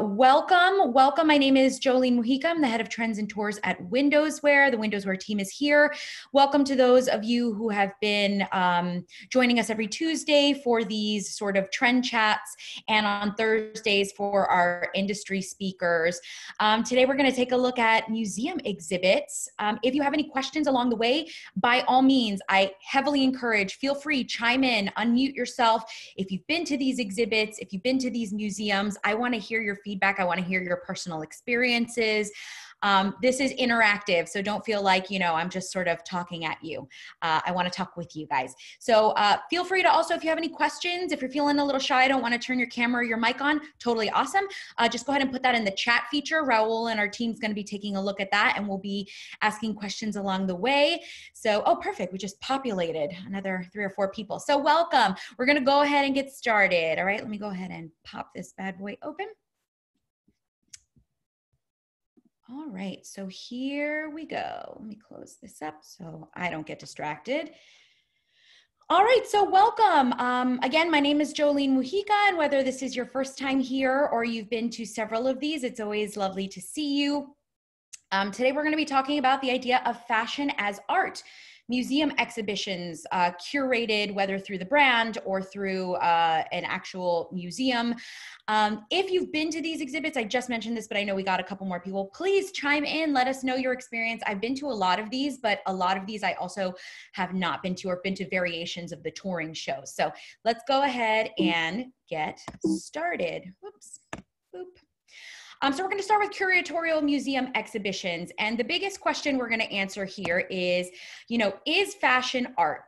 Welcome, welcome. My name is Jolene Mujica. I'm the head of trends and tours at Windowswear. The Windowswear team is here. Welcome to those of you who have been um, joining us every Tuesday for these sort of trend chats and on Thursdays for our industry speakers. Um, today, we're going to take a look at museum exhibits. Um, if you have any questions along the way, by all means, I heavily encourage, feel free, chime in, unmute yourself. If you've been to these exhibits, if you've been to these museums, I want to hear your feedback. I want to hear your personal experiences. Um, this is interactive, so don't feel like, you know, I'm just sort of talking at you. Uh, I want to talk with you guys. So uh, feel free to also, if you have any questions, if you're feeling a little shy, don't want to turn your camera or your mic on, totally awesome. Uh, just go ahead and put that in the chat feature. Raul and our team's going to be taking a look at that and we'll be asking questions along the way. So, oh, perfect. We just populated another three or four people. So welcome. We're going to go ahead and get started. All right, let me go ahead and pop this bad boy open. All right, so here we go. Let me close this up so I don't get distracted. All right, so welcome. Um, again, my name is Jolene Mujica, and whether this is your first time here or you've been to several of these, it's always lovely to see you. Um, today, we're going to be talking about the idea of fashion as art museum exhibitions uh, curated, whether through the brand or through uh, an actual museum. Um, if you've been to these exhibits, I just mentioned this, but I know we got a couple more people. Please chime in, let us know your experience. I've been to a lot of these, but a lot of these I also have not been to or been to variations of the touring shows. So let's go ahead and get started. Whoops. Boop. Um, so we're going to start with curatorial museum exhibitions. And the biggest question we're going to answer here is, you know, is fashion art?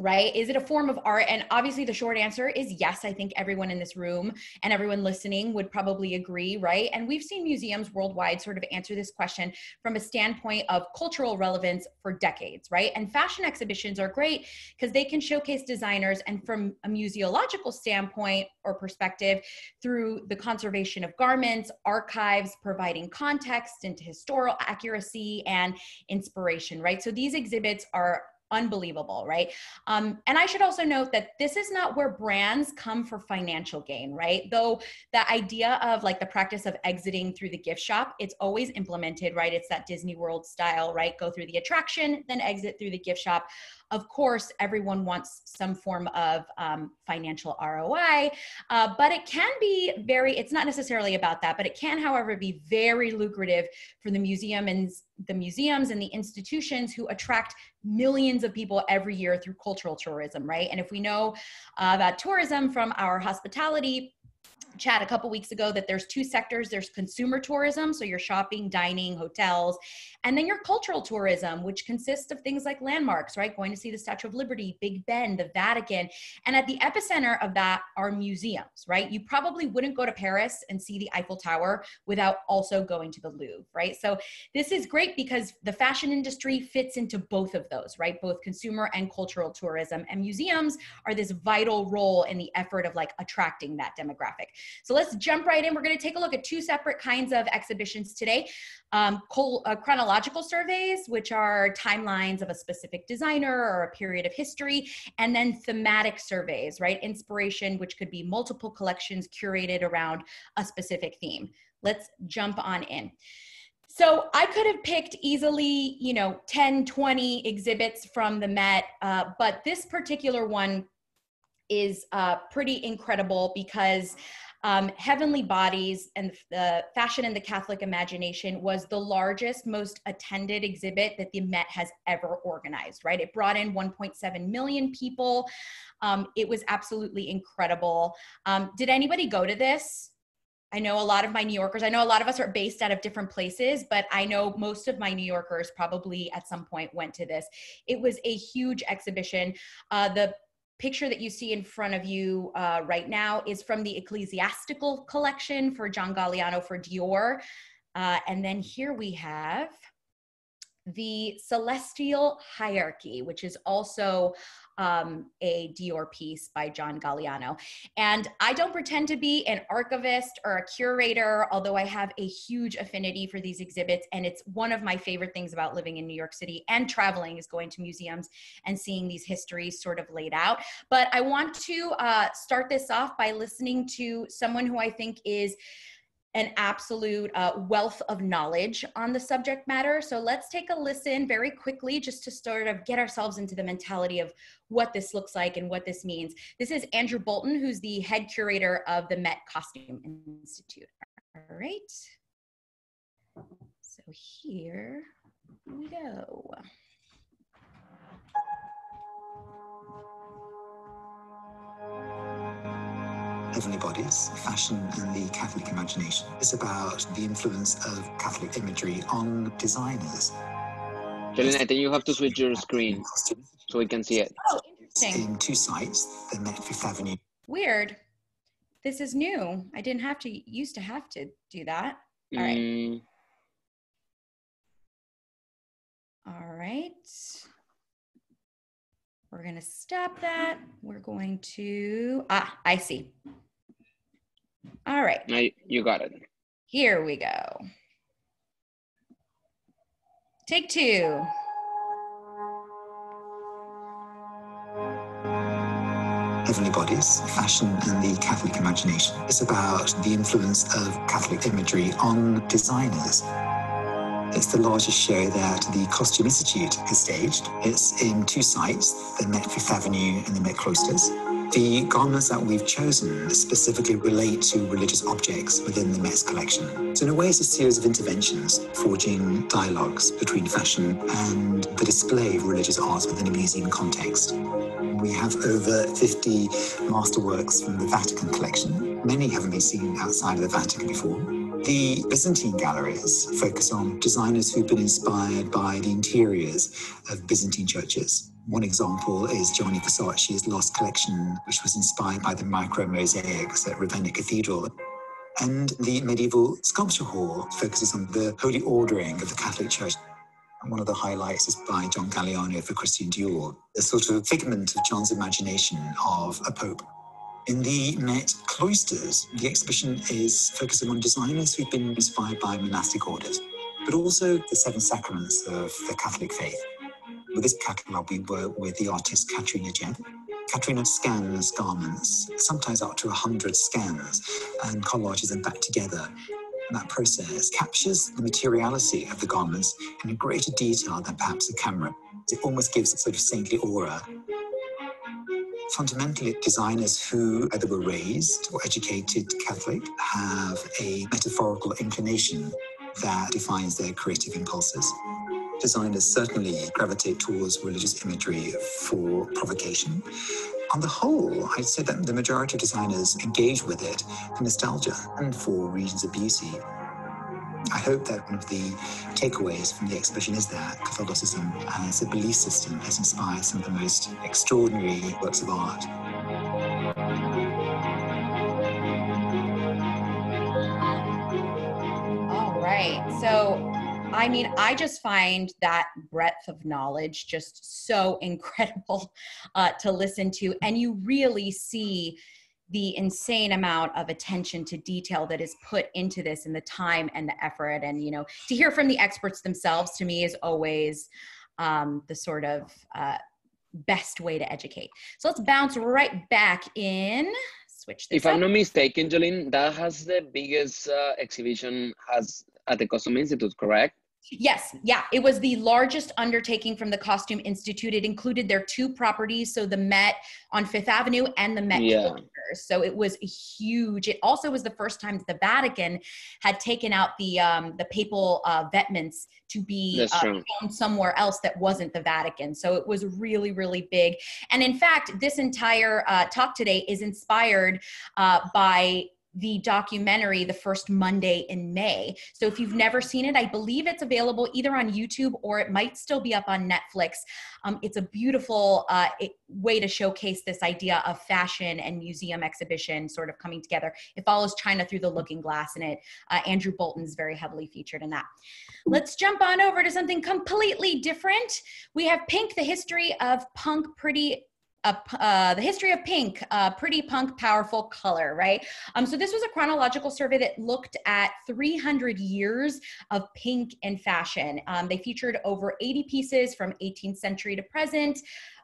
Right? Is it a form of art? And obviously, the short answer is yes. I think everyone in this room and everyone listening would probably agree, right? And we've seen museums worldwide sort of answer this question from a standpoint of cultural relevance for decades, right? And fashion exhibitions are great because they can showcase designers and from a museological standpoint or perspective through the conservation of garments, archives, providing context into historical accuracy and inspiration, right? So these exhibits are unbelievable, right? Um, and I should also note that this is not where brands come for financial gain, right? Though the idea of like the practice of exiting through the gift shop, it's always implemented, right? It's that Disney World style, right? Go through the attraction, then exit through the gift shop. Of course, everyone wants some form of um, financial ROI, uh, but it can be very, it's not necessarily about that, but it can, however, be very lucrative for the museum and the museums and the institutions who attract millions of people every year through cultural tourism, right? And if we know uh, about tourism from our hospitality chat a couple weeks ago that there's two sectors. There's consumer tourism so you're shopping dining hotels and then your cultural tourism which consists of things like landmarks right? Going to see the statue of liberty big ben the vatican and at the epicenter of that are museums right? You probably wouldn't go to paris and see the eiffel tower without also going to the louvre right? So this is great because the fashion industry fits into both of those right? Both consumer and cultural tourism and museums are this vital role in the effort of like attracting that demographic so let's jump right in. We're going to take a look at two separate kinds of exhibitions today. Um, uh, chronological surveys, which are timelines of a specific designer or a period of history, and then thematic surveys, right? Inspiration, which could be multiple collections curated around a specific theme. Let's jump on in. So I could have picked easily, you know, 10, 20 exhibits from the Met, uh, but this particular one is uh, pretty incredible because um, Heavenly Bodies and the Fashion in the Catholic Imagination was the largest, most attended exhibit that the Met has ever organized, right? It brought in 1.7 million people. Um, it was absolutely incredible. Um, did anybody go to this? I know a lot of my New Yorkers, I know a lot of us are based out of different places, but I know most of my New Yorkers probably at some point went to this. It was a huge exhibition. Uh, the picture that you see in front of you uh, right now is from the ecclesiastical collection for John Galliano for Dior. Uh, and then here we have the celestial hierarchy, which is also um, a Dior piece by John Galliano. And I don't pretend to be an archivist or a curator, although I have a huge affinity for these exhibits. And it's one of my favorite things about living in New York City and traveling is going to museums and seeing these histories sort of laid out. But I want to uh, start this off by listening to someone who I think is an absolute uh, wealth of knowledge on the subject matter. So let's take a listen very quickly just to sort of get ourselves into the mentality of what this looks like and what this means. This is Andrew Bolton, who's the head curator of the Met Costume Institute. All right. So here we go. Heavenly Bodies, Fashion and the Catholic Imagination. It's about the influence of Catholic imagery on designers. Jolene, I think you have to switch your screen so we can see it. Oh, interesting. In two sites, the Met Fifth Avenue. Weird. This is new. I didn't have to, used to have to do that. All right. Mm, All right. We're going to stop that. We're going to, ah, I see. All right, now you- you got it. here we go. Take two. Heavenly Bodies, Fashion and the Catholic Imagination. It's about the influence of Catholic imagery on designers. It's the largest show that the Costume Institute has staged. It's in two sites, the Met Fifth Avenue and the Met Cloisters. The garments that we've chosen specifically relate to religious objects within the Met's collection. So in a way, it's a series of interventions, forging dialogues between fashion and the display of religious art within a museum context. We have over 50 masterworks from the Vatican collection. Many haven't been seen outside of the Vatican before. The Byzantine galleries focus on designers who've been inspired by the interiors of Byzantine churches. One example is Gianni Versace's Lost Collection, which was inspired by the micro mosaics at Ravenna Cathedral. And the medieval sculpture hall focuses on the holy ordering of the Catholic Church. And one of the highlights is by John Galliano for Christian Dior, a sort of figment of John's imagination of a pope. In the Met cloisters, the exhibition is focusing on designers who've been inspired by monastic orders, but also the seven sacraments of the Catholic faith. With this catalogue, we work with the artist Katerina Jebb. Katerina scans garments, sometimes up to 100 scans, and collages them back together. And that process captures the materiality of the garments in a greater detail than perhaps a camera. It almost gives a sort of saintly aura fundamentally designers who either were raised or educated Catholic have a metaphorical inclination that defines their creative impulses. Designers certainly gravitate towards religious imagery for provocation. On the whole, I'd say that the majority of designers engage with it for nostalgia and for reasons of beauty. I hope that one of the takeaways from the exhibition is that Catholicism as a belief system has inspired some of the most extraordinary works of art. All right. So, I mean, I just find that breadth of knowledge just so incredible uh, to listen to. And you really see the insane amount of attention to detail that is put into this and the time and the effort. And, you know, to hear from the experts themselves to me is always um, the sort of uh, best way to educate. So let's bounce right back in. Switch If I'm not mistaken, Jolene, that has the biggest uh, exhibition has at the Costume Institute, correct? Yes, yeah, it was the largest undertaking from the Costume Institute. It included their two properties, so the Met on Fifth Avenue and the Met Yeah. Cloisters. So it was huge. It also was the first time that the Vatican had taken out the um, the papal uh, vestments to be uh, shown somewhere else that wasn't the Vatican. So it was really, really big. And in fact, this entire uh, talk today is inspired uh, by the documentary the first monday in may. So if you've never seen it i believe it's available either on youtube or it might still be up on netflix. Um, it's a beautiful uh, it- way to showcase this idea of fashion and museum exhibition sort of coming together. It follows china through the looking glass and it uh, andrew bolton is very heavily featured in that. Let's jump on over to something completely different. We have pink the history of punk pretty uh, uh, the history of pink, uh, pretty punk, powerful color, right? Um, so this was a chronological survey that looked at 300 years of pink in fashion. Um, they featured over 80 pieces from 18th century to present.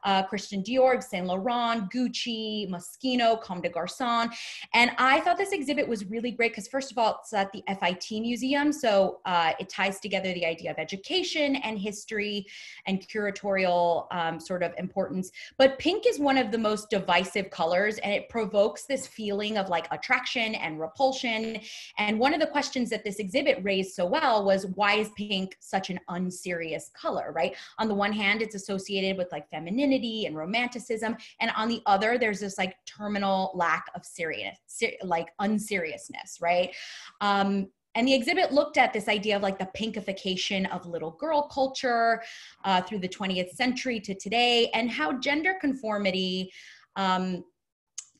Uh, Christian Dior, Saint Laurent, Gucci, Moschino, Comme des Garçons. And I thought this exhibit was really great because, first of all, it's at the FIT Museum. So uh, it ties together the idea of education and history and curatorial um, sort of importance. But pink is one of the most divisive colors and it provokes this feeling of like attraction and repulsion. And one of the questions that this exhibit raised so well was why is pink such an unserious color, right? On the one hand, it's associated with like femininity and romanticism. And on the other, there's this like terminal lack of serious, ser- like unseriousness, right? Um, and the exhibit looked at this idea of like the pinkification of little girl culture uh, through the 20th century to today and how gender conformity um,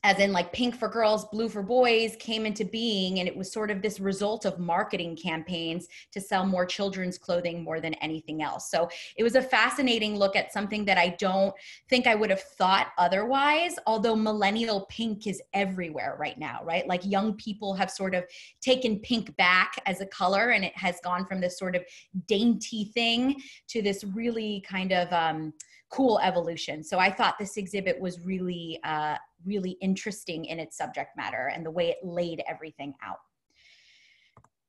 as in like pink for girls, blue for boys came into being. And it was sort of this result of marketing campaigns to sell more children's clothing more than anything else. So it was a fascinating look at something that I don't think I would have thought otherwise, although millennial pink is everywhere right now, right? Like young people have sort of taken pink back as a color and it has gone from this sort of dainty thing to this really kind of, um, cool evolution. So I thought this exhibit was really, uh, really interesting in its subject matter and the way it laid everything out.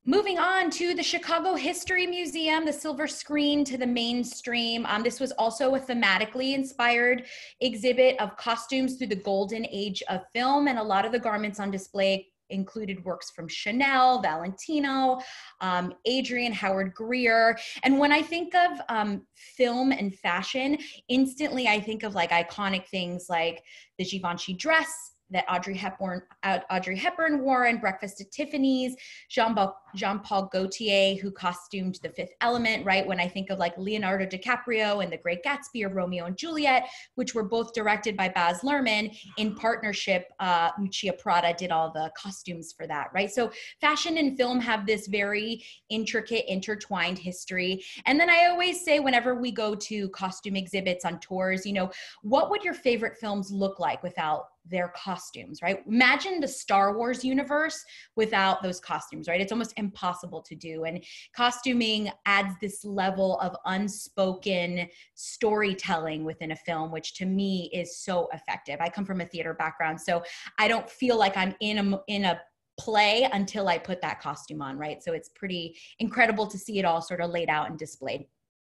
Moving on to the Chicago History Museum, the silver screen to the mainstream. Um, this was also a thematically inspired exhibit of costumes through the golden age of film, and a lot of the garments on display included works from Chanel, Valentino, um, Adrian, Howard Greer. And when I think of um, film and fashion, instantly I think of like iconic things like the Givenchy dress that Audrey Hepburn, Audrey Hepburn wore in Breakfast at Tiffany's, Jean Jean Paul Gaultier, who costumed the fifth element, right? When I think of like Leonardo DiCaprio and The Great Gatsby or Romeo and Juliet, which were both directed by Baz Luhrmann in partnership, uh, Miuccia Prada did all the costumes for that, right? So fashion and film have this very intricate, intertwined history. And then I always say, whenever we go to costume exhibits on tours, you know, what would your favorite films look like without their costumes, right? Imagine the Star Wars universe without those costumes, right? It's almost impossible to do. And costuming adds this level of unspoken storytelling within a film, which to me is so effective. I come from a theater background, so I don't feel like I'm in a in a play until I put that costume on, right? So it's pretty incredible to see it all sort of laid out and displayed.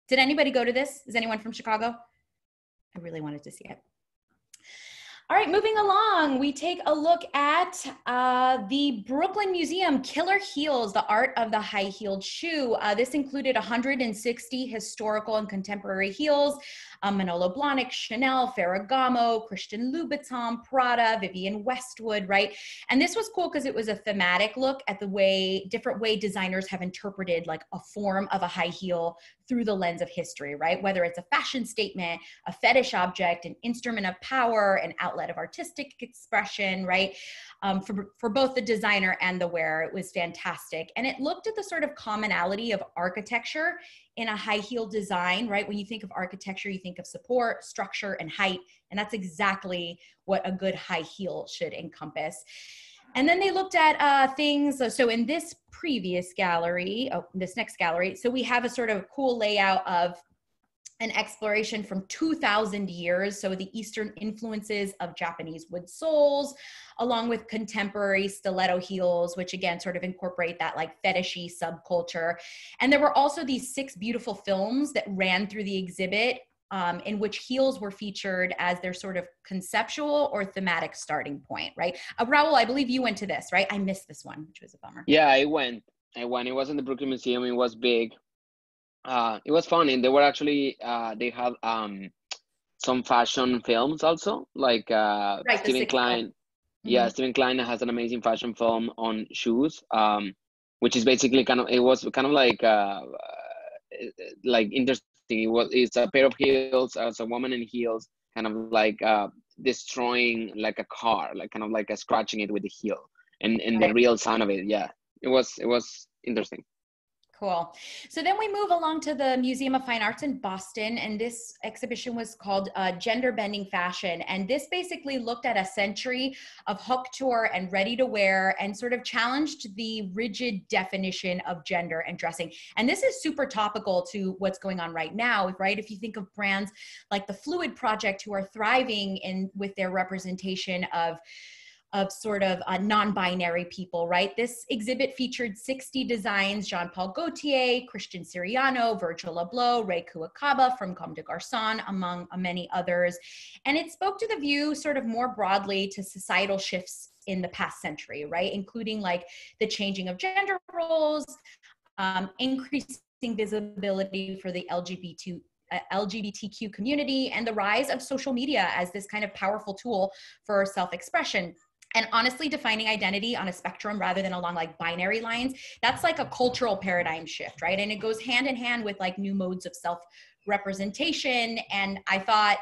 Did anybody go to this? Is anyone from Chicago? I really wanted to see it. All right, moving along, we take a look at uh, the Brooklyn Museum Killer Heels, the art of the high heeled shoe. Uh, this included 160 historical and contemporary heels um, Manolo Blahnik, Chanel, Ferragamo, Christian Louboutin, Prada, Vivienne Westwood, right? And this was cool because it was a thematic look at the way, different way designers have interpreted like a form of a high heel through the lens of history, right? Whether it's a fashion statement, a fetish object, an instrument of power, an outlet of artistic expression, right? Um, for, for both the designer and the wearer, it was fantastic. And it looked at the sort of commonality of architecture in a high heel design, right? When you think of architecture, you think of support, structure, and height. And that's exactly what a good high heel should encompass. And then they looked at uh, things. So in this previous gallery, oh, this next gallery, so we have a sort of cool layout of an exploration from 2000 years. So the eastern influences of japanese wood soles along with contemporary stiletto heels which again sort of incorporate that like fetishy subculture. And there were also these six beautiful films that ran through the exhibit um, in which heels were featured as their sort of conceptual or thematic starting point right? Uh, raul i believe you went to this right? I missed this one which was a bummer. Yeah i went. I went. It was in the brooklyn museum. It was big uh, it was fun, and they were actually uh, they had um, some fashion films also, like uh, right, Steven Klein. Mm-hmm. Yeah, Steven Klein has an amazing fashion film on shoes, um, which is basically kind of it was kind of like uh, like interesting. It was it's a pair of heels as a woman in heels, kind of like uh, destroying like a car, like kind of like a scratching it with the heel, and and the real sound of it. Yeah, it was it was interesting. Cool. So then we move along to the Museum of Fine Arts in Boston, and this exhibition was called uh, Gender Bending Fashion. And this basically looked at a century of haute couture and ready to wear and sort of challenged the rigid definition of gender and dressing. And this is super topical to what's going on right now, right? If you think of brands like the Phluid Project who are thriving in with their representation of of sort of uh, non-binary people, right? This exhibit featured 60 designs, Jean-Paul Gaultier, Christian Siriano, Virgil Abloh, Rei Kawakubo from Comme des Garçons, among many others. And it spoke to the view sort of more broadly to societal shifts in the past century, right? Including like the changing of gender roles, um, increasing visibility for the LGBT uh, LGBTQ community and the rise of social media as this kind of powerful tool for self expression and honestly defining identity on a spectrum rather than along like binary lines that's like a cultural paradigm shift right? And it goes hand in hand with like new modes of self representation and i thought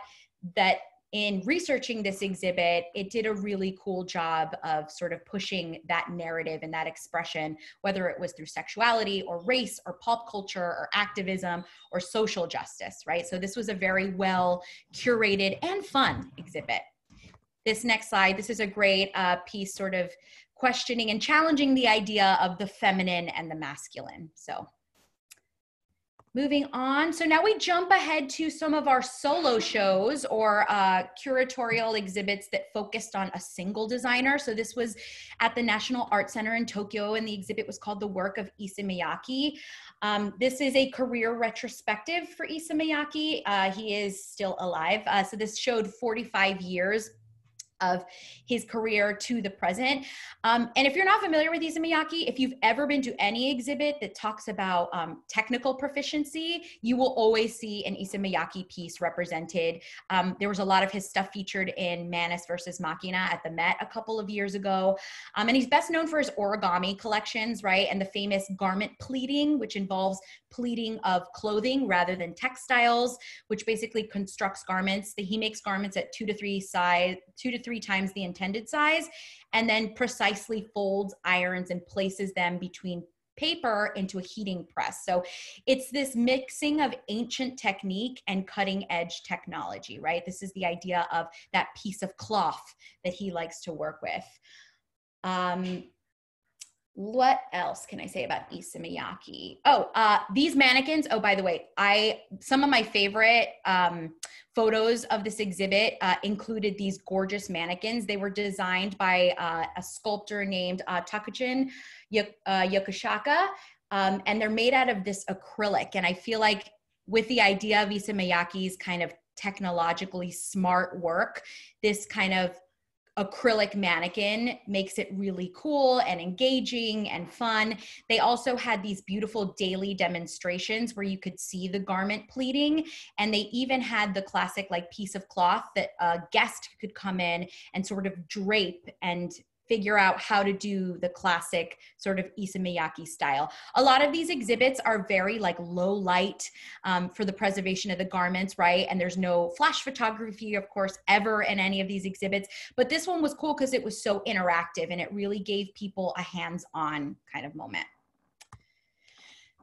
that in researching this exhibit it did a really cool job of sort of pushing that narrative and that expression whether it was through sexuality or race or pop culture or activism or social justice right? So this was a very well curated and fun exhibit this next slide, this is a great uh, piece sort of questioning and challenging the idea of the feminine and the masculine. So moving on. So now we jump ahead to some of our solo shows or uh, curatorial exhibits that focused on a single designer. So this was at the National Art Center in Tokyo, and the exhibit was called The Work of Issey Miyake. Um, this is a career retrospective for Issey Miyake. Uh, he is still alive. Uh, so this showed 45 years of his career to the present. Um, and if you're not familiar with Miyake, if you've ever been to any exhibit that talks about um, technical proficiency, you will always see an Issey Miyake piece represented. Um, there was a lot of his stuff featured in Manus versus Machina at the Met a couple of years ago. Um, and he's best known for his origami collections, right? And the famous garment pleating, which involves pleating of clothing rather than textiles, which basically constructs garments. That he makes garments at two to three size, two to three times the intended size, and then precisely folds, irons, and places them between paper into a heating press. So it's this mixing of ancient technique and cutting edge technology, right? This is the idea of that piece of cloth that he likes to work with. Um, what else can I say about Issey Miyake? Oh, uh, these mannequins. Oh, by the way, I some of my favorite um, photos of this exhibit uh, included these gorgeous mannequins. They were designed by uh, a sculptor named uh, Takachin y- uh, Yokoshaka, um, and they're made out of this acrylic. And I feel like with the idea of Issey Miyake's kind of technologically smart work, this kind of acrylic mannequin makes it really cool and engaging and fun. They also had these beautiful daily demonstrations where you could see the garment pleating. And they even had the classic like piece of cloth that a guest could come in and sort of drape and figure out how to do the classic sort of Miyake style. A lot of these exhibits are very like low light um, for the preservation of the garments, right? And there's no flash photography, of course, ever in any of these exhibits. But this one was cool because it was so interactive and it really gave people a hands-on kind of moment.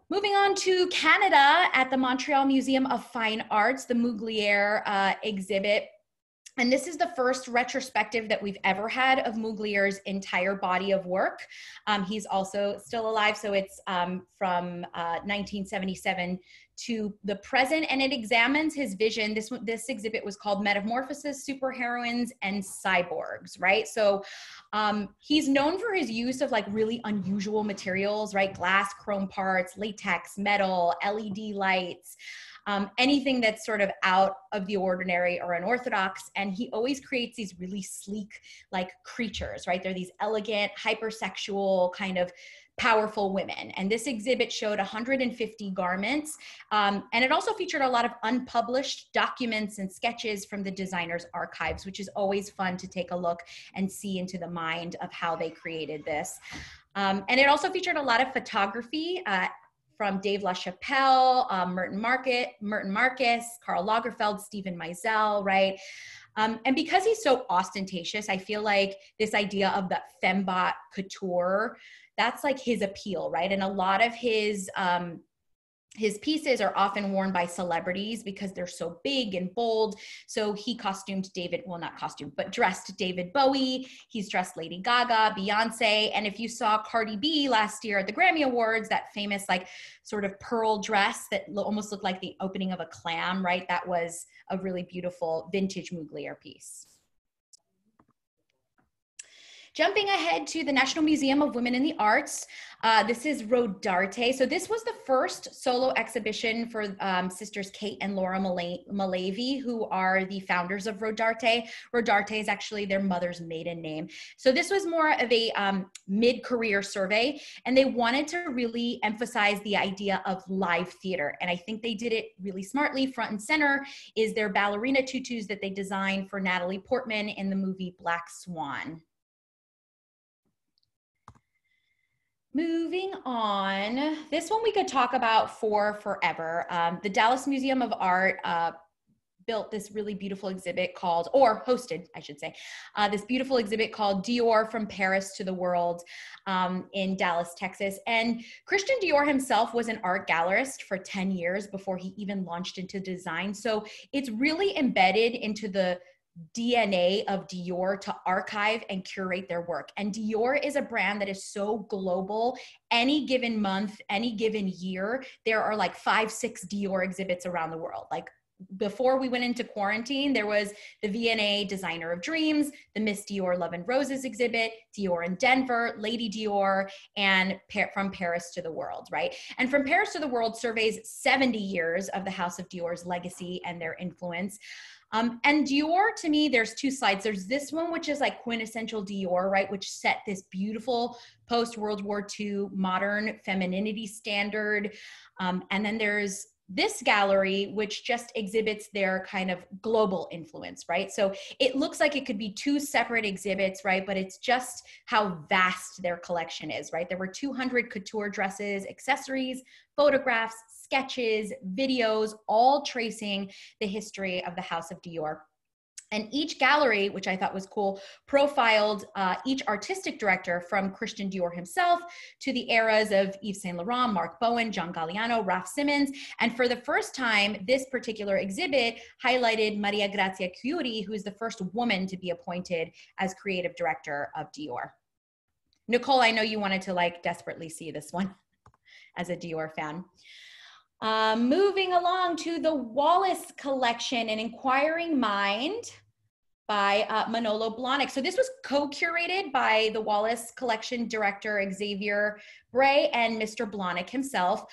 Moving on to Canada at the Montreal Museum of Fine Arts, the Mugler uh, exhibit and this is the first retrospective that we've ever had of Mugler's entire body of work. Um, he's also still alive, so it's um, from uh, 1977 to the present, and it examines his vision. This this exhibit was called Metamorphosis, Superheroines, and Cyborgs. Right, so um, he's known for his use of like really unusual materials, right? Glass, chrome parts, latex, metal, LED lights um, anything that's sort of out of the ordinary or unorthodox. And he always creates these really sleek, like creatures, right? They're these elegant, hypersexual kind of powerful women. And this exhibit showed 150 garments. Um, and it also featured a lot of unpublished documents and sketches from the designer's archives, which is always fun to take a look and see into the mind of how they created this. Um, and it also featured a lot of photography. Uh, from Dave LaChapelle, um, Merton Market, Mert and Marcus, Karl Lagerfeld, Steven Meisel, right? Um, and because he's so ostentatious, I feel like this idea of that fembot couture that's like his appeal, right? And a lot of his um, his pieces are often worn by celebrities because they're so big and bold. So he costumed David, well, not costumed, but dressed David Bowie. He's dressed Lady Gaga, Beyonce. And if you saw Cardi B last year at the Grammy Awards, that famous, like, sort of pearl dress that almost looked like the opening of a clam, right? That was a really beautiful vintage Mugler piece. Jumping ahead to the National Museum of Women in the Arts, uh, this is Rodarte. So this was the first solo exhibition for um, sisters Kate and Laura Mulleavy, who are the founders of Rodarte. Rodarte is actually their mother's maiden name. So this was more of a um, mid-career survey, and they wanted to really emphasize the idea of live theater. And I think they did it really smartly. Front and center is their ballerina tutus that they designed for Natalie Portman in the movie Black Swan. Moving on, this one we could talk about for forever. Um, the Dallas Museum of Art uh, built this really beautiful exhibit called, or hosted, I should say, uh, this beautiful exhibit called Dior from Paris to the World um, in Dallas, Texas. And Christian Dior himself was an art gallerist for 10 years before he even launched into design. So it's really embedded into the DNA of Dior to archive and curate their work. And Dior is a brand that is so global. Any given month, any given year, there are like five, six Dior exhibits around the world. Like before we went into quarantine, there was the V&A Designer of Dreams, the Miss Dior Love and Roses exhibit, Dior in Denver, Lady Dior, and From Paris to the World, right? And From Paris to the World surveys 70 years of the House of Dior's legacy and their influence. Um, and Dior, to me, there's two sides. There's this one, which is like quintessential Dior, right? Which set this beautiful post World War II modern femininity standard. Um, and then there's this gallery, which just exhibits their kind of global influence, right? So it looks like it could be two separate exhibits, right? But it's just how vast their collection is, right? There were 200 couture dresses, accessories, photographs, sketches, videos, all tracing the history of the House of Dior. And each gallery, which I thought was cool, profiled uh, each artistic director from Christian Dior himself to the eras of Yves Saint Laurent, Marc Bohan, John Galliano, Raf Simons. And for the first time, this particular exhibit highlighted Maria Grazia Chiuri, who is the first woman to be appointed as creative director of Dior. Nicole, I know you wanted to like desperately see this one as a Dior fan. Um, moving along to the Wallace collection, An Inquiring Mind by uh, Manolo Blahnik. So this was co-curated by the Wallace Collection director Xavier Bray and Mr. Blahnik himself.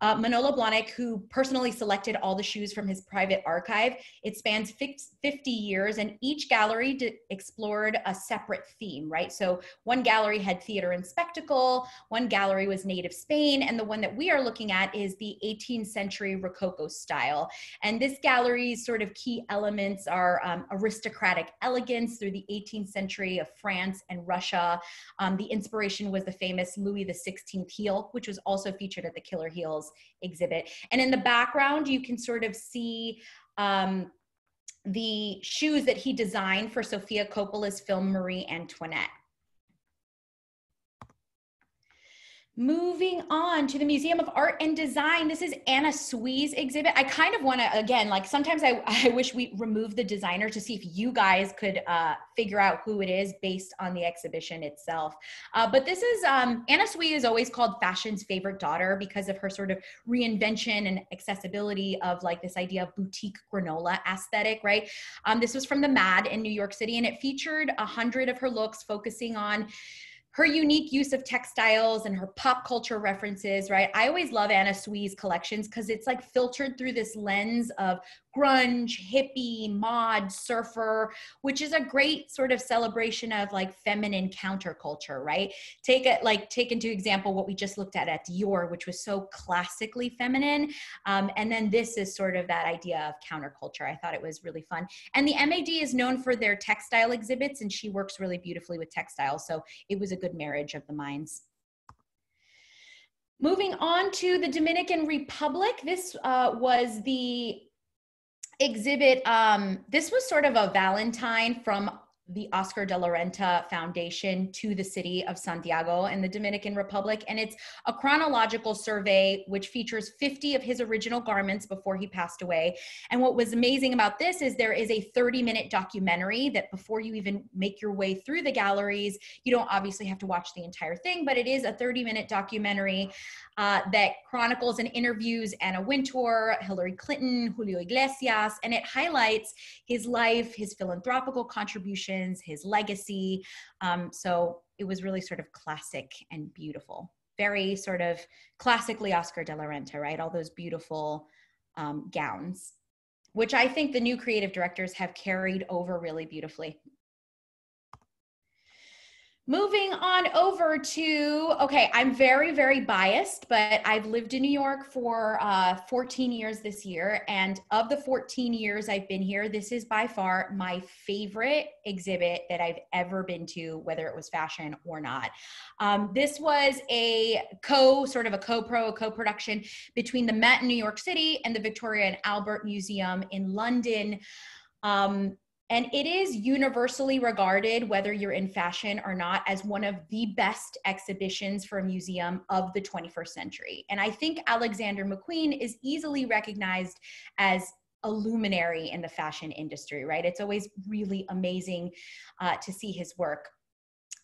Uh, Manolo Blahnik, who personally selected all the shoes from his private archive. It spans 50 years, and each gallery explored a separate theme, right? So one gallery had theater and spectacle, one gallery was native Spain, and the one that we are looking at is the 18th century Rococo style. And this gallery's sort of key elements are um, aristocratic elegance through the 18th century of France and Russia. Um, the inspiration was the famous Louis XVI heel, which was also featured at the Killer Heels exhibit. And in the background, you can sort of see um, the shoes that he designed for Sofia Coppola's film Marie Antoinette. Moving on to the Museum of Art and Design. This is Anna Sui's exhibit. I kind of want to, again, like sometimes I, I wish we removed the designer to see if you guys could uh, figure out who it is based on the exhibition itself. Uh, but this is, um, Anna Sui is always called fashion's favorite daughter because of her sort of reinvention and accessibility of like this idea of boutique granola aesthetic, right? Um, this was from the MAD in New York City and it featured a hundred of her looks focusing on her unique use of textiles and her pop culture references, right? I always love Anna Sui's collections because it's like filtered through this lens of grunge, hippie, mod, surfer, which is a great sort of celebration of like feminine counterculture, right? Take it like take into example what we just looked at at Dior, which was so classically feminine. Um, and then this is sort of that idea of counterculture. I thought it was really fun. And the MAD is known for their textile exhibits, and she works really beautifully with textiles. So it was a good marriage of the minds. Moving on to the Dominican Republic, this uh, was the exhibit um this was sort of a valentine from the Oscar de la Renta Foundation to the city of Santiago in the Dominican Republic. And it's a chronological survey which features 50 of his original garments before he passed away. And what was amazing about this is there is a 30 minute documentary that before you even make your way through the galleries, you don't obviously have to watch the entire thing, but it is a 30 minute documentary uh, that chronicles and interviews Anna Wintour, Hillary Clinton, Julio Iglesias, and it highlights his life, his philanthropical contributions, his legacy. Um, so it was really sort of classic and beautiful. Very sort of classically Oscar de la Renta, right? All those beautiful um, gowns, which I think the new creative directors have carried over really beautifully. Moving on over to, okay, I'm very, very biased, but I've lived in New York for uh, 14 years this year. And of the 14 years I've been here, this is by far my favorite exhibit that I've ever been to, whether it was fashion or not. Um, this was a co, sort of a co-pro, co-production between the Met in New York City and the Victoria and Albert Museum in London. Um, and it is universally regarded, whether you're in fashion or not, as one of the best exhibitions for a museum of the 21st century. And I think Alexander McQueen is easily recognized as a luminary in the fashion industry, right? It's always really amazing uh, to see his work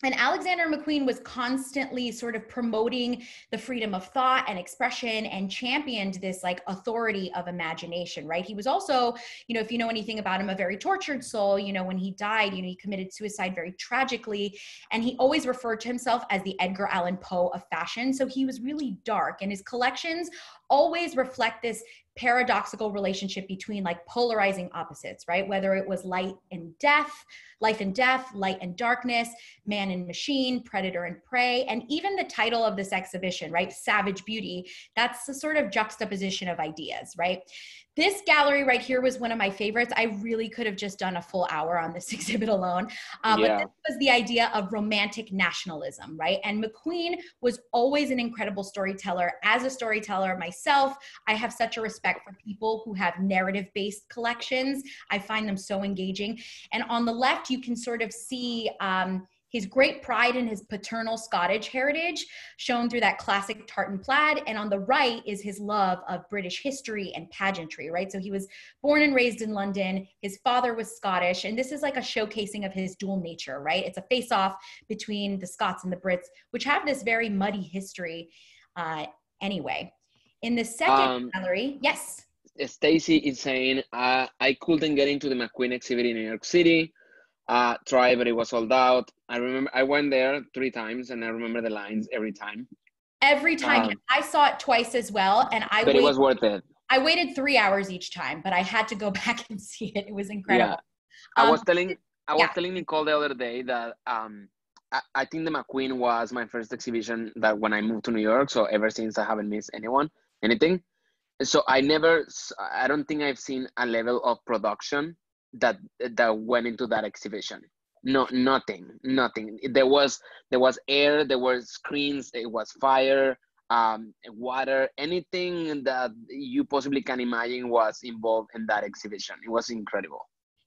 and Alexander McQueen was constantly sort of promoting the freedom of thought and expression and championed this like authority of imagination, right? He was also, you know, if you know anything about him, a very tortured soul. You know, when he died, you know, he committed suicide very tragically. And he always referred to himself as the Edgar Allan Poe of fashion. So he was really dark. And his collections always reflect this paradoxical relationship between like polarizing opposites, right? Whether it was light and death, life and death, light and darkness, man and machine, predator and prey, and even the title of this exhibition, right? Savage Beauty. That's the sort of juxtaposition of ideas, right? This gallery right here was one of my favorites. I really could have just done a full hour on this exhibit alone. Um, yeah. But this was the idea of romantic nationalism, right? And McQueen was always an incredible storyteller. As a storyteller myself, I have such a respect for people who have narrative based collections. I find them so engaging. And on the left, you can sort of see. Um, his great pride in his paternal Scottish heritage, shown through that classic tartan plaid. And on the right is his love of British history and pageantry, right? So he was born and raised in London. His father was Scottish. And this is like a showcasing of his dual nature, right? It's a face off between the Scots and the Brits, which have this very muddy history uh, anyway. In the second um, gallery, yes. Stacy is saying, uh, I couldn't get into the McQueen exhibit in New York City uh, try, but it was sold out. I remember I went there three times, and I remember the lines every time. Every time, um, I saw it twice as well, and I. But waited, it was worth it. I waited three hours each time, but I had to go back and see it. It was incredible. Yeah. I um, was telling I was yeah. telling Nicole the other day that um I, I think the McQueen was my first exhibition that when I moved to New York. So ever since I haven't missed anyone anything. So I never I don't think I've seen a level of production that that went into that exhibition. No nothing nothing. There was there was air there were screens it was fire um, water anything that you possibly can imagine was involved in that exhibition. It was incredible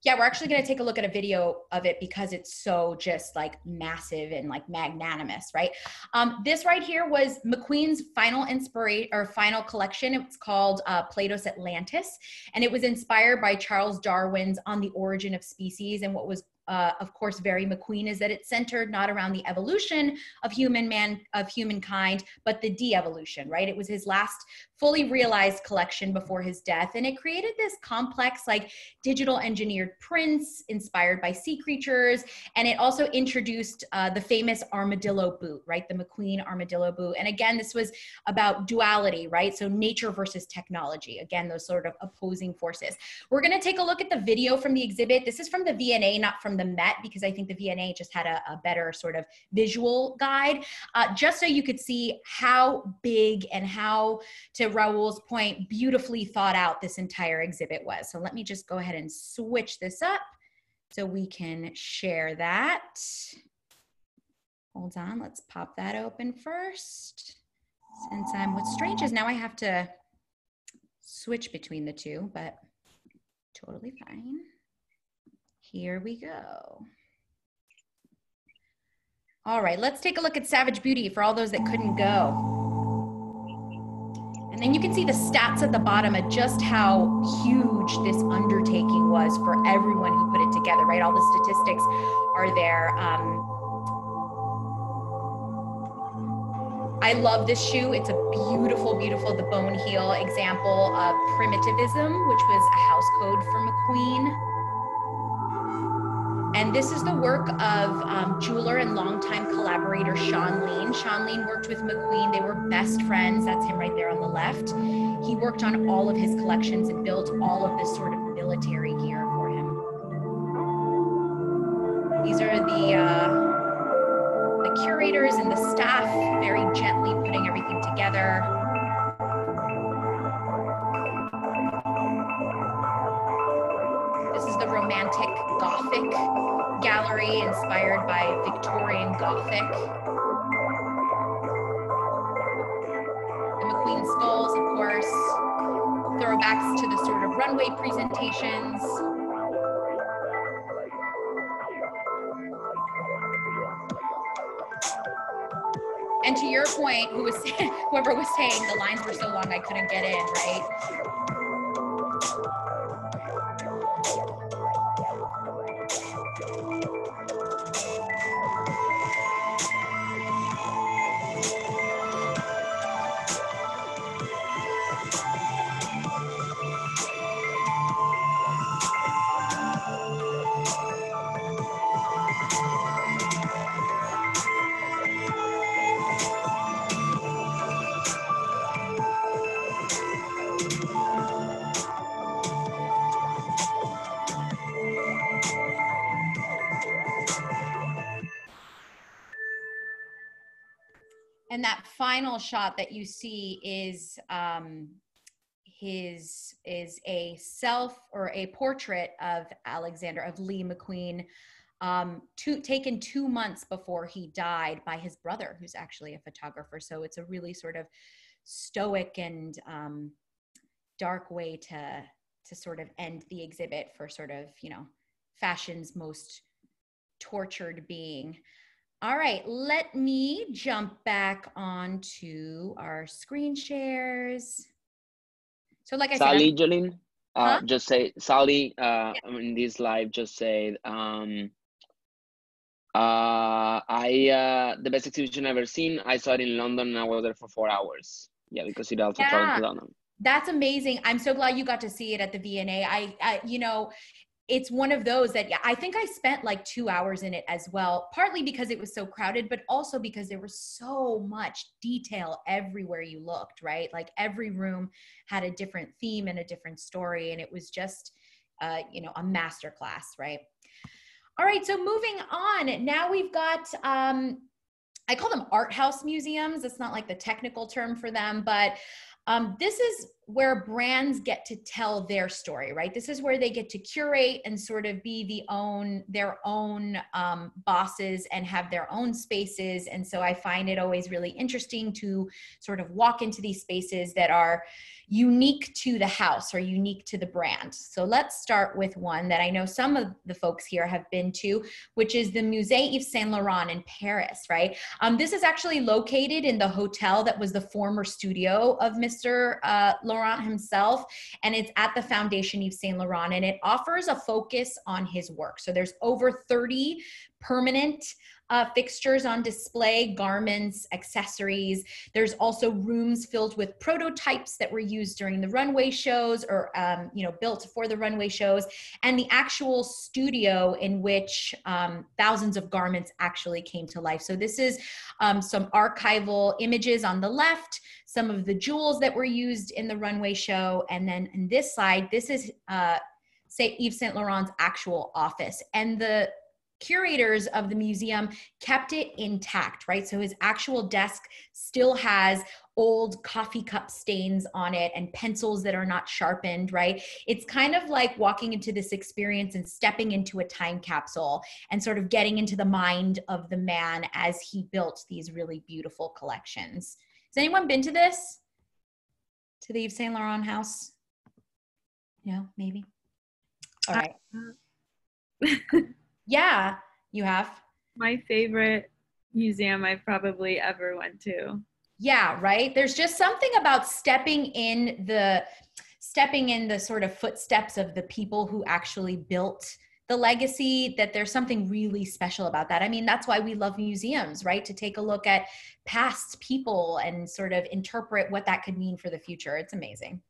yeah we're actually going to take a look at a video of it because it's so just like massive and like magnanimous right um, this right here was mcqueen's final inspiration or final collection it's called uh, plato's atlantis and it was inspired by charles darwin's on the origin of species and what was uh, of course, very McQueen is that it's centered not around the evolution of human man of humankind, but the de-evolution. Right? It was his last fully realized collection before his death, and it created this complex, like digital engineered prints inspired by sea creatures, and it also introduced uh, the famous armadillo boot, right? The McQueen armadillo boot, and again, this was about duality, right? So nature versus technology. Again, those sort of opposing forces. We're going to take a look at the video from the exhibit. This is from the V&A, not from the Met because I think the V&A just had a, a better sort of visual guide, uh, just so you could see how big and how, to Raul's point, beautifully thought out this entire exhibit was. So let me just go ahead and switch this up so we can share that. Hold on, let's pop that open first. Since I'm, what's strange is now I have to switch between the two, but totally fine. Here we go. All right, let's take a look at Savage Beauty for all those that couldn't go. And then you can see the stats at the bottom of just how huge this undertaking was for everyone who put it together, right? All the statistics are there. Um, I love this shoe. It's a beautiful, beautiful, the bone heel example of primitivism, which was a house code for McQueen. And this is the work of um, jeweler and longtime collaborator Shaun Leane. Shaun Leane worked with McQueen. They were best friends. That's him right there on the left. He worked on all of his collections and built all of this sort of military gear for him. These are the uh, the curators and the staff very gently putting everything together. Gothic gallery inspired by Victorian Gothic. The McQueen skulls, of course, throwbacks to the sort of runway presentations. And to your point, who was whoever was saying the lines were so long I couldn't get in, right? Final shot that you see is um, his is a self or a portrait of Alexander of Lee McQueen, um, taken two months before he died by his brother, who's actually a photographer. So it's a really sort of stoic and um, dark way to to sort of end the exhibit for sort of you know fashion's most tortured being. All right, let me jump back onto our screen shares. So like I Sally, said, Jolene, uh, just say, Sally, uh, yeah. in this live, just say, um, uh, I, uh, the best exhibition I've ever seen, I saw it in London and I was there for four hours. Yeah, because it also yeah. traveled to London. That's amazing. I'm so glad you got to see it at the V&A. I, I you know, it's one of those that yeah, I think I spent like two hours in it as well, partly because it was so crowded, but also because there was so much detail everywhere you looked, right? Like every room had a different theme and a different story, and it was just, uh, you know, a master class, right? All right, so moving on. Now we've got um, I call them art house museums. It's not like the technical term for them, but um, this is where brands get to tell their story, right? This is where they get to curate and sort of be the own their own um, bosses and have their own spaces. And so I find it always really interesting to sort of walk into these spaces that are unique to the house or unique to the brand. So let's start with one that I know some of the folks here have been to, which is the Musée Yves Saint Laurent in Paris, right? Um, this is actually located in the hotel that was the former studio of Mr. Uh, Laurent himself, and it's at the Foundation Yves Saint Laurent, and it offers a focus on his work. So there's over 30 permanent uh, fixtures on display, garments, accessories. There's also rooms filled with prototypes that were used during the runway shows or, um, you know, built for the runway shows, and the actual studio in which um, thousands of garments actually came to life. So this is um, some archival images on the left, some of the jewels that were used in the runway show, and then in this slide, this is uh, say Yves Saint Laurent's actual office. And the curators of the museum kept it intact, right? So his actual desk still has old coffee cup stains on it and pencils that are not sharpened, right? It's kind of like walking into this experience and stepping into a time capsule and sort of getting into the mind of the man as he built these really beautiful collections. Has anyone been to this? To the Yves Saint Laurent house? No, maybe. All right. Yeah, you have. My favorite museum I've probably ever went to. Yeah, right. There's just something about stepping in the stepping in the sort of footsteps of the people who actually built the legacy that there's something really special about that. I mean, that's why we love museums, right? To take a look at past people and sort of interpret what that could mean for the future. It's amazing.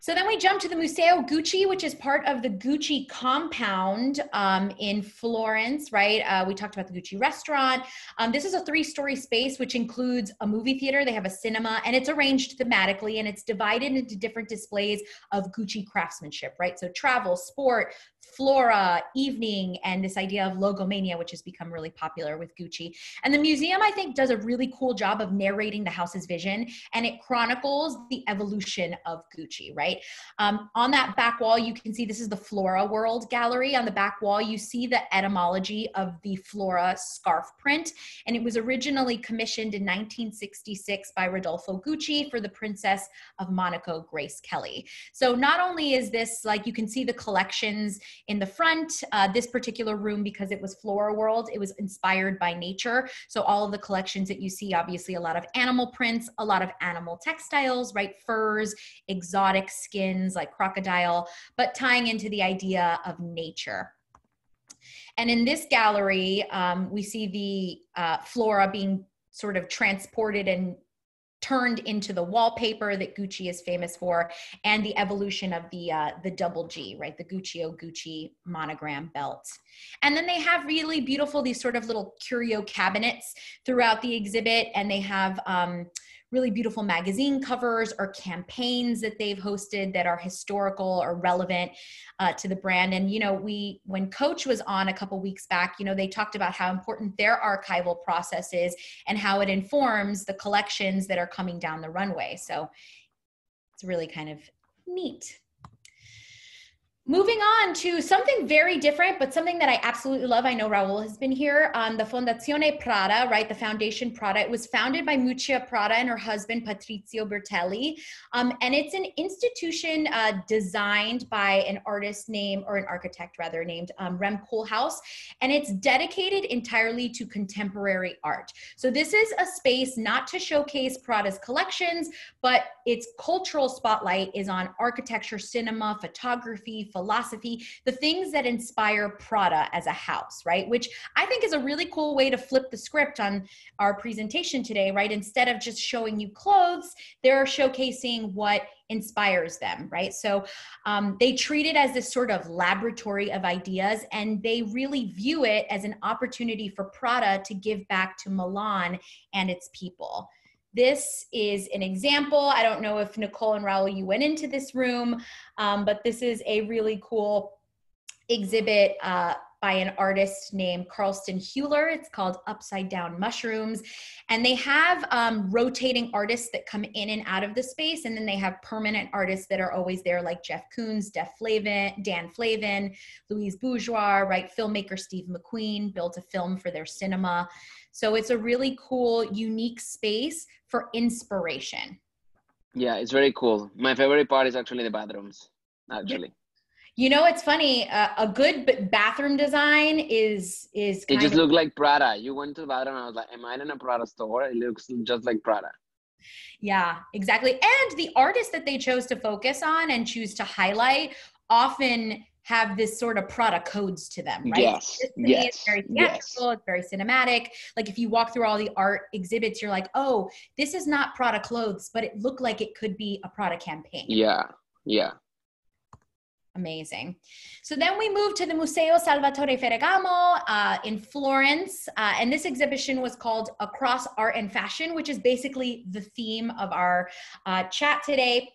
So then we jump to the Museo Gucci, which is part of the Gucci compound um, in Florence, right? Uh, we talked about the Gucci restaurant. Um, this is a three story space, which includes a movie theater, they have a cinema, and it's arranged thematically and it's divided into different displays of Gucci craftsmanship, right? So travel, sport, flora, evening, and this idea of logomania, which has become really popular with Gucci. And the museum, I think, does a really cool job of narrating the house's vision and it chronicles the evolution of Gucci, right? Um, on that back wall, you can see this is the Flora World Gallery. On the back wall, you see the etymology of the Flora scarf print. And it was originally commissioned in 1966 by Rodolfo Gucci for the Princess of Monaco, Grace Kelly. So not only is this like you can see the collections in the front, uh, this particular room, because it was Flora World, it was inspired by nature. So all of the collections that you see, obviously a lot of animal prints, a lot of animal textiles, right? Furs, exotic skins like crocodile, but tying into the idea of nature. And in this gallery, um, we see the uh, flora being sort of transported and turned into the wallpaper that Gucci is famous for, and the evolution of the uh, the double G, right? The Guccio Gucci monogram belt. And then they have really beautiful these sort of little curio cabinets throughout the exhibit, and they have um, really beautiful magazine covers or campaigns that they've hosted that are historical or relevant uh, to the brand. And, you know, we, when Coach was on a couple weeks back, you know, they talked about how important their archival process is and how it informs the collections that are coming down the runway. So it's really kind of neat. Moving on to something very different, but something that I absolutely love. I know Raul has been here. Um, the Fondazione Prada, right? The Foundation Prada. It was founded by Miuccia Prada and her husband Patrizio Bertelli, um, and it's an institution uh, designed by an artist named or an architect rather named um, Rem Koolhaas, and it's dedicated entirely to contemporary art. So this is a space not to showcase Prada's collections, but its cultural spotlight is on architecture, cinema, photography philosophy, the things that inspire Prada as a house, right? Which I think is a really cool way to flip the script on our presentation today, right? Instead of just showing you clothes, they're showcasing what inspires them, right? So um, they treat it as this sort of laboratory of ideas, and they really view it as an opportunity for Prada to give back to Milan and its people. This is an example. I don't know if Nicole and Raul, you went into this room, um, but this is a really cool exhibit uh, by an artist named Carsten Höller. It's called Upside Down Mushrooms. And they have um, rotating artists that come in and out of the space. And then they have permanent artists that are always there, like Jeff Koons, Def Flavin, Dan Flavin, Louise Bourgeois, right? Filmmaker Steve McQueen built a film for their cinema. So it's a really cool, unique space for inspiration. Yeah, it's very cool. My favorite part is actually the bathrooms, actually. You know, it's funny. Uh, a good bathroom design is is. it just of, looked like Prada. You went to the bathroom, I was like, "Am I in a Prada store?" It looks just like Prada. Yeah, exactly. And the artists that they chose to focus on and choose to highlight often have this sort of Prada codes to them, right? Yes. yes. It's very theatrical, yes. it's very cinematic. Like if you walk through all the art exhibits, you're like, oh, this is not Prada clothes, but it looked like it could be a Prada campaign. Yeah. Yeah. Amazing. So then we moved to the Museo Salvatore Ferragamo uh, in Florence. Uh, and this exhibition was called Across Art and Fashion, which is basically the theme of our uh, chat today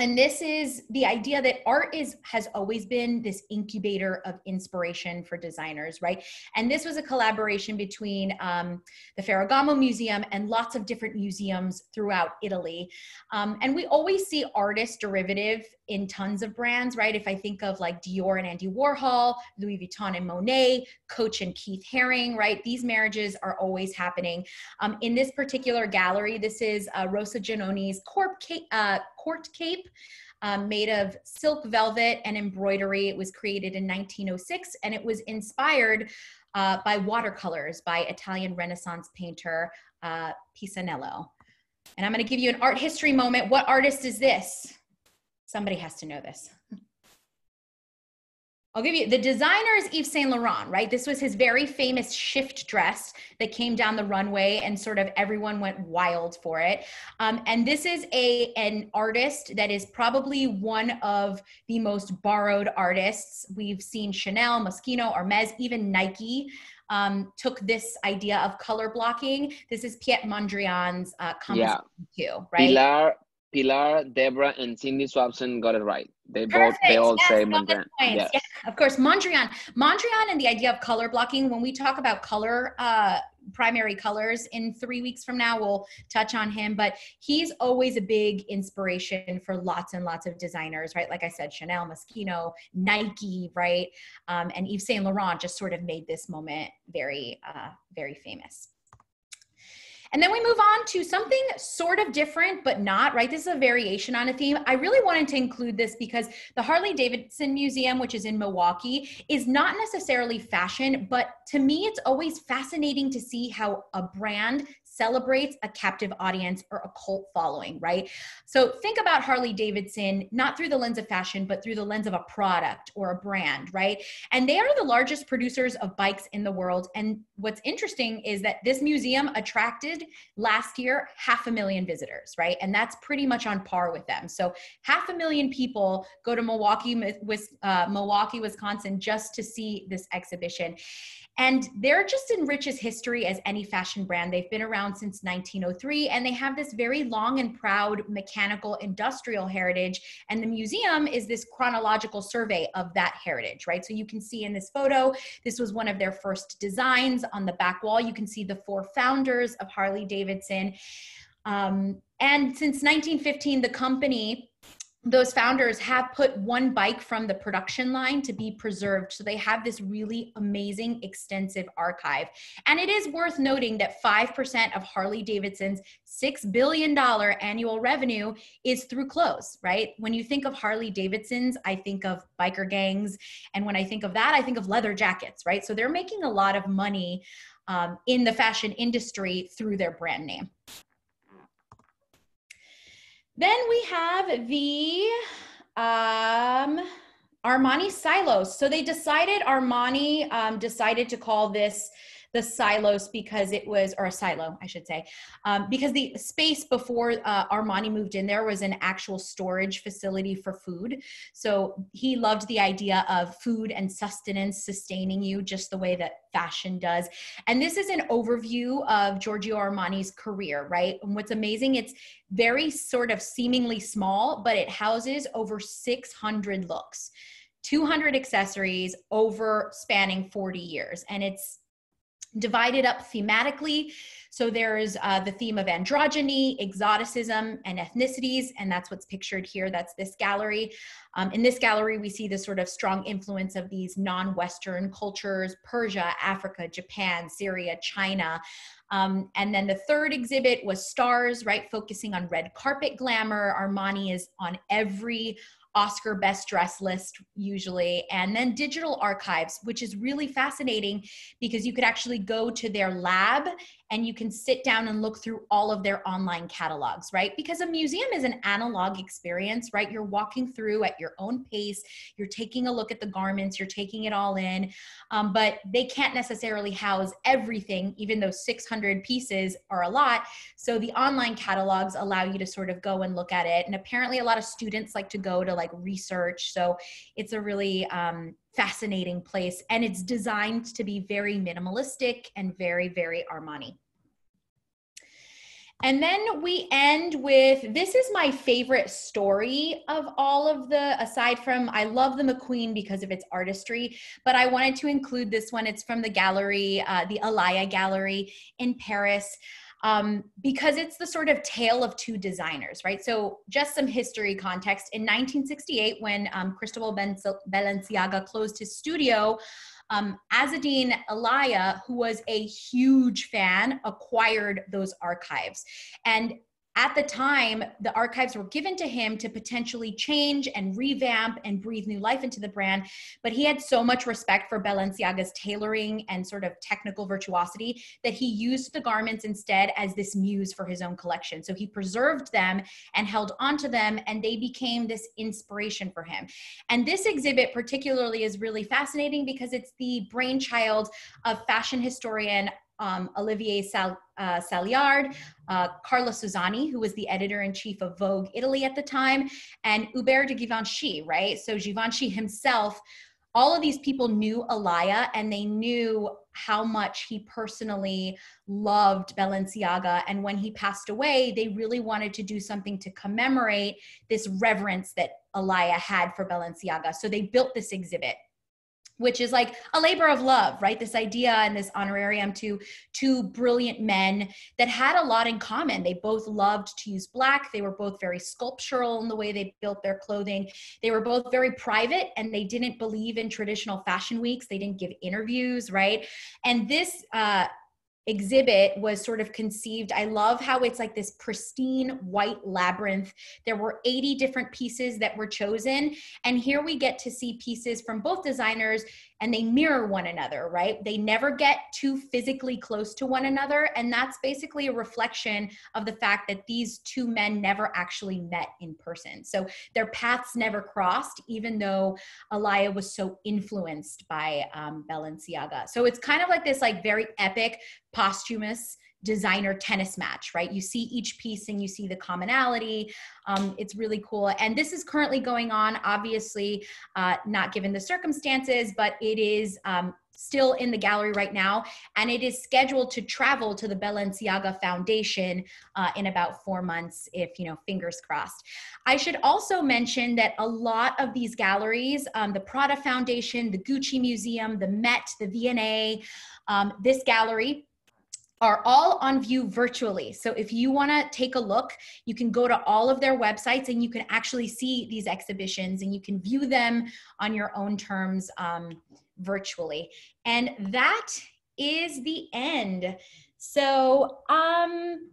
and this is the idea that art is has always been this incubator of inspiration for designers right? And this was a collaboration between um, the ferragamo museum and lots of different museums throughout italy. Um, and we always see artist derivative in tons of brands right? If i think of like dior and andy warhol louis vuitton and monet coach and keith haring right? These marriages are always happening. Um, in this particular gallery this is uh, rosa Genoni's corp uh, court cape um, made of silk velvet and embroidery. It was created in 1906 and it was inspired uh, by watercolors by Italian Renaissance painter uh, Pisanello. And I'm going to give you an art history moment. What artist is this? Somebody has to know this. I'll give you the designer is Yves Saint Laurent, right? This was his very famous shift dress that came down the runway, and sort of everyone went wild for it. Um, and this is a an artist that is probably one of the most borrowed artists. We've seen Chanel, Moschino, Hermes, even Nike. Um, took this idea of color blocking. This is Piet Mondrian's uh, yeah. too, right? Pilar, Pilar, Deborah, and Cindy Swabson got it right. They both they all yes, say Mondrian. Yes. Yeah, of course, Mondrian. Mondrian and the idea of color blocking. When we talk about color, uh, primary colors in three weeks from now, we'll touch on him. But he's always a big inspiration for lots and lots of designers, right? Like I said, Chanel, Moschino, Nike, right? Um, and Yves Saint Laurent just sort of made this moment very, uh, very famous. And then we move on to something sort of different, but not, right? This is a variation on a theme. I really wanted to include this because the Harley Davidson Museum, which is in Milwaukee, is not necessarily fashion, but to me, it's always fascinating to see how a brand celebrates a captive audience or a cult following, right? So think about Harley Davidson, not through the lens of fashion, but through the lens of a product or a brand, right? And they are the largest producers of bikes in the world. And what's interesting is that this museum attracted last year half a million visitors, right? And that's pretty much on par with them. So half a million people go to Milwaukee, uh, Milwaukee, Wisconsin, just to see this exhibition. And they're just in rich as history as any fashion brand. They've been around since 1903 and they have this very long and proud mechanical industrial heritage. And the museum is this chronological survey of that heritage, right? So you can see in this photo, this was one of their first designs on the back wall. You can see the four founders of Harley Davidson. Um, and since 1915, the company those founders have put one bike from the production line to be preserved. So they have this really amazing, extensive archive. And it is worth noting that 5% of Harley Davidson's $6 billion annual revenue is through clothes, right? When you think of Harley Davidson's, I think of biker gangs. And when I think of that, I think of leather jackets, right? So they're making a lot of money um, in the fashion industry through their brand name. Then we have the um, Armani silos. So they decided, Armani um, decided to call this the silos because it was, or a silo, I should say, um, because the space before uh, Armani moved in there was an actual storage facility for food. So he loved the idea of food and sustenance sustaining you just the way that fashion does. And this is an overview of Giorgio Armani's career, right? And what's amazing, it's very sort of seemingly small, but it houses over 600 looks. 200 accessories over spanning 40 years and it's divided up thematically. So there's uh, the theme of androgyny, exoticism, and ethnicities, and that's what's pictured here. That's this gallery. Um, in this gallery, we see the sort of strong influence of these non-Western cultures, Persia, Africa, Japan, Syria, China. Um, and then the third exhibit was stars, right, focusing on red carpet glamour. Armani is on every Oscar Best Dress list usually, and then digital archives, which is really fascinating because you could actually go to their lab and you can sit down and look through all of their online catalogs, right? Because a museum is an analog experience, right? You're walking through at your own pace, you're taking a look at the garments, you're taking it all in, um, but they can't necessarily house everything, even though 600 pieces are a lot. So the online catalogs allow you to sort of go and look at it. And apparently, a lot of students like to go to like research. So it's a really um, fascinating place and it's designed to be very minimalistic and very, very Armani. And then we end with this is my favorite story of all of the, aside from I love the McQueen because of its artistry, but I wanted to include this one. It's from the gallery, uh, the Alaïa Gallery in Paris um, because it's the sort of tale of two designers, right? So, just some history context. In 1968, when um, Cristobal Balenciaga closed his studio, um, Azzedine Alaïa, who was a huge fan, acquired those archives. And at the time, the archives were given to him to potentially change and revamp and breathe new life into the brand. But he had so much respect for Balenciaga's tailoring and sort of technical virtuosity that he used the garments instead as this muse for his own collection. So he preserved them and held onto them, and they became this inspiration for him. And this exhibit, particularly, is really fascinating because it's the brainchild of fashion historian um, Olivier Sal, uh, Saillard, uh, Carla Sozzani, who was the editor in chief of Vogue Italy at the time, and Hubert de Givenchy, right? So Givenchy himself, all of these people knew Alaïa and they knew how much he personally loved Balenciaga. And when he passed away, they really wanted to do something to commemorate this reverence that Alaïa had for Balenciaga. So they built this exhibit which is like a labor of love right? This idea and this honorarium to two brilliant men that had a lot in common. They both loved to use black. They were both very sculptural in the way they built their clothing. They were both very private and they didn't believe in traditional fashion weeks. They didn't give interviews right? And this uh, exhibit was sort of conceived. I love how it's like this pristine white labyrinth. There were 80 different pieces that were chosen. And here we get to see pieces from both designers and they mirror one another, right? They never get too physically close to one another. And that's basically a reflection of the fact that these two men never actually met in person. So their paths never crossed, even though Alaïa was so influenced by um, Balenciaga. So it's kind of like this like very epic posthumous designer tennis match, right? You see each piece and you see the commonality. Um, it's really cool. And this is currently going on, obviously, uh, not given the circumstances, but it is um, still in the gallery right now, and it is scheduled to travel to the Balenciaga Foundation uh, in about four months, if you know, fingers crossed. I should also mention that a lot of these galleries, um, the Prada Foundation, the Gucci Museum, the Met, the V&A, um, this gallery are all on view virtually. So if you want to take a look, you can go to all of their websites and you can actually see these exhibitions and you can view them on your own terms um, virtually. And that is the end. So, um,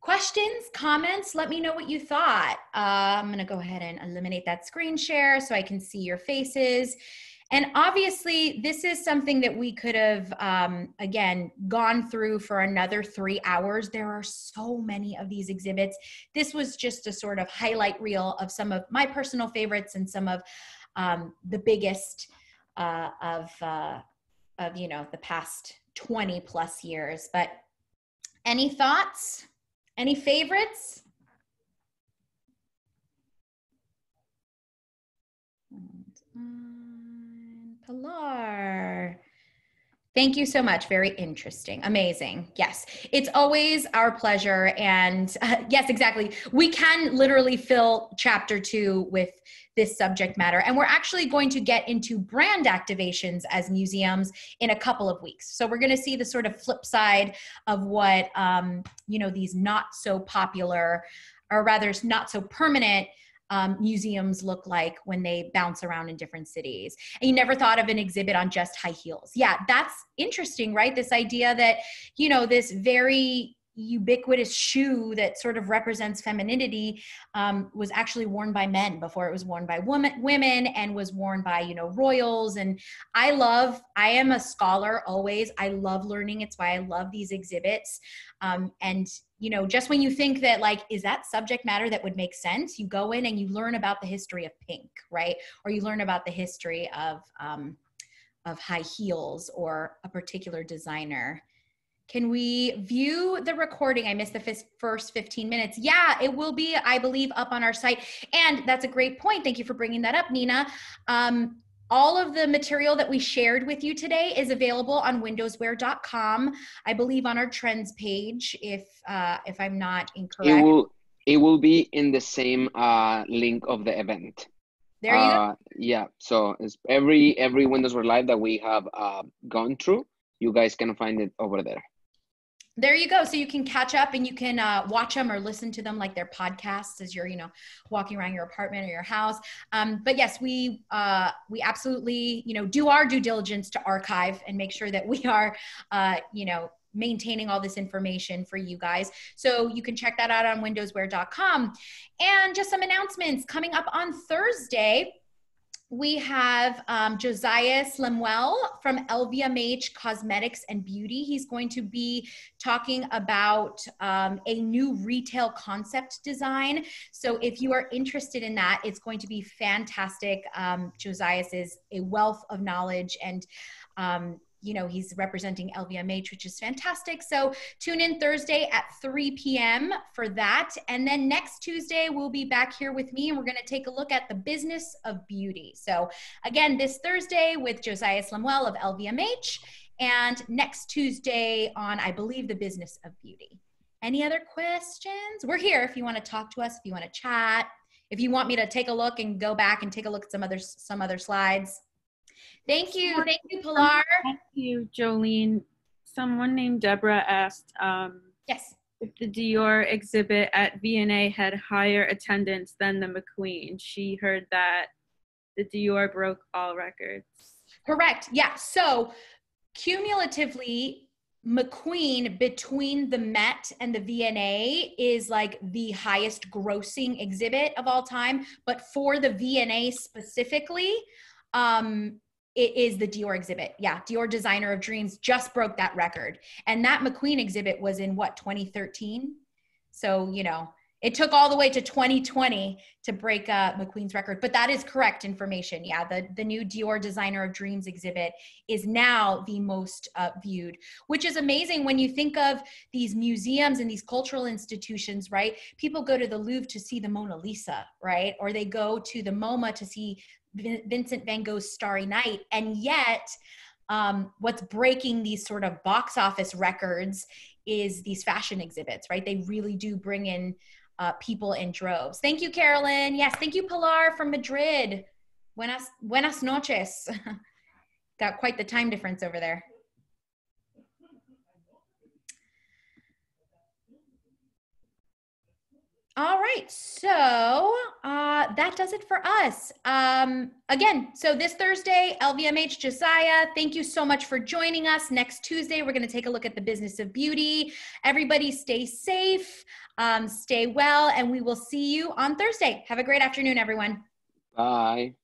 questions, comments, let me know what you thought. Uh, I'm going to go ahead and eliminate that screen share so I can see your faces. And obviously, this is something that we could have, um, again, gone through for another three hours. There are so many of these exhibits. This was just a sort of highlight reel of some of my personal favorites and some of um, the biggest uh, of, uh, of, you know, the past 20 plus years. But any thoughts? Any favorites? Pilar. Thank you so much. Very interesting. Amazing. Yes. It's always our pleasure. And uh, yes, exactly. We can literally fill chapter two with this subject matter. And we're actually going to get into brand activations as museums in a couple of weeks. So we're going to see the sort of flip side of what, um, you know, these not so popular or rather not so permanent um, museums look like when they bounce around in different cities. And you never thought of an exhibit on just high heels. Yeah, that's interesting, right? This idea that, you know, this very ubiquitous shoe that sort of represents femininity um, was actually worn by men before it was worn by woman, women and was worn by you know royals and i love i am a scholar always i love learning it's why i love these exhibits um, and you know just when you think that like is that subject matter that would make sense you go in and you learn about the history of pink right or you learn about the history of um, of high heels or a particular designer can we view the recording? I missed the first 15 minutes. Yeah, it will be, I believe, up on our site. And that's a great point. Thank you for bringing that up, Nina. Um, all of the material that we shared with you today is available on windowswear.com. I believe on our trends page, if uh, if I'm not incorrect. It will it will be in the same uh, link of the event. There you uh, go. Yeah. So it's every every WindowsWear Live that we have uh, gone through, you guys can find it over there there you go so you can catch up and you can uh, watch them or listen to them like their podcasts as you're you know walking around your apartment or your house um, but yes we uh, we absolutely you know do our due diligence to archive and make sure that we are uh, you know maintaining all this information for you guys. So you can check that out on windowswear.com. And just some announcements coming up on Thursday we have um, Josiah Slimwell from LVMH Cosmetics and Beauty. He's going to be talking about um, a new retail concept design. So if you are interested in that, it's going to be fantastic. Um, Josiah is a wealth of knowledge and um, you know, he's representing LVMH, which is fantastic. So tune in Thursday at 3 p.m. for that. And then next Tuesday, we'll be back here with me and we're going to take a look at the business of beauty. So again, this Thursday with Josiah Slimwell of LVMH and next Tuesday on, I believe, the business of beauty. Any other questions? We're here if you want to talk to us, if you want to chat, if you want me to take a look and go back and take a look at some other some other slides. Thank you. Thank you, Pilar. Thank you, Jolene. Someone named Deborah asked um, yes. if the Dior exhibit at V&A had higher attendance than the McQueen. She heard that the Dior broke all records. Correct. Yeah. So cumulatively, McQueen between the Met and the V&A is like the highest grossing exhibit of all time. But for the V&A specifically, um, it is the Dior exhibit. Yeah, Dior Designer of Dreams just broke that record. And that McQueen exhibit was in what, 2013? So, you know, it took all the way to 2020 to break uh, McQueen's record. But that is correct information. Yeah, the, the new Dior Designer of Dreams exhibit is now the most uh, viewed, which is amazing when you think of these museums and these cultural institutions, right? People go to the Louvre to see the Mona Lisa, right? Or they go to the MoMA to see Vincent van Gogh's Starry Night. And yet, um, what's breaking these sort of box office records is these fashion exhibits, right? They really do bring in uh, people in droves. Thank you, Carolyn. Yes, thank you, Pilar from Madrid. Buenas, buenas noches. Got quite the time difference over there. All right, so uh, that does it for us. Um, again, so this Thursday, LVMH Josiah, thank you so much for joining us. Next Tuesday, we're going to take a look at the business of beauty. Everybody stay safe, um, stay well, and we will see you on Thursday. Have a great afternoon, everyone. Bye.